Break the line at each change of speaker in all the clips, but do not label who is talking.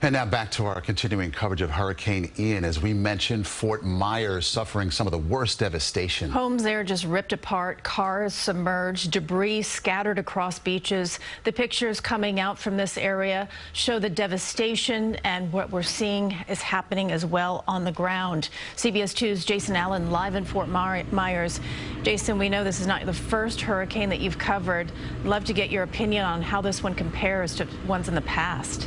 And now back to our continuing coverage of Hurricane Ian. As we mentioned, Fort Myers suffering some of the worst devastation.
Homes there just ripped apart, cars submerged, debris scattered across beaches. The pictures coming out from this area show the devastation and what we're seeing is happening as well on the ground. CBS 2's Jason Allen live in Fort Myers. Jason, we know this is not the first hurricane that you've covered. Love to get your opinion on how this one compares to ones in the past.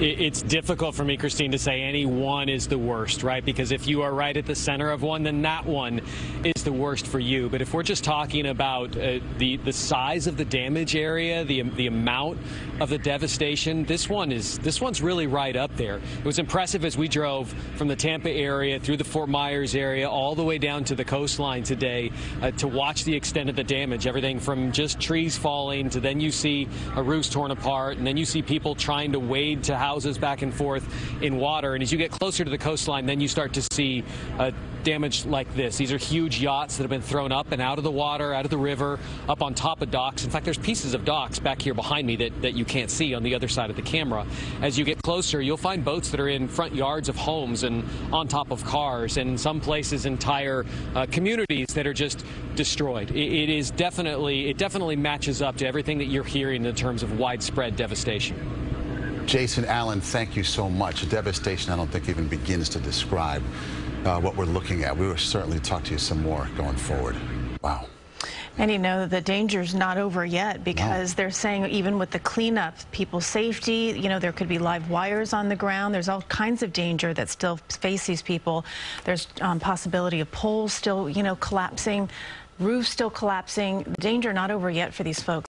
It's difficult for me, Christine, to say any one is the worst, right? Because if you are right at the center of one, then that one is the worst for you. But if we're just talking about uh, the the size of the damage area, the the amount of the devastation, this one is this one's really right up there. It was impressive as we drove from the Tampa area through the Fort Myers area all the way down to the coastline today uh, to watch the extent of the damage. Everything from just trees falling to then you see a roof torn apart, and then you see people trying to wade to houses back and forth in water. And as you get closer to the coastline, then you start to see uh, damage like this. These are huge yachts that have been thrown up and out of the water, out of the river, up on top of docks. In fact, there's pieces of docks back here behind me that, that you can't see on the other side of the camera. As you get closer, you'll find boats that are in front yards of homes and on top of cars, and in some places, entire uh, communities that are just destroyed. It, it is definitely, it definitely matches up to everything that you're hearing in terms of widespread devastation.
Jason Allen, thank you so much. Devastation, I don't think even begins to describe uh, what we're looking at. We will certainly talk to you some more going forward. Wow.
And you know, the danger's not over yet because no. they're saying even with the cleanup, people's safety, you know, there could be live wires on the ground. There's all kinds of danger that still face these people. There's um, possibility of poles still, you know, collapsing, roofs still collapsing. Danger not over yet for these folks.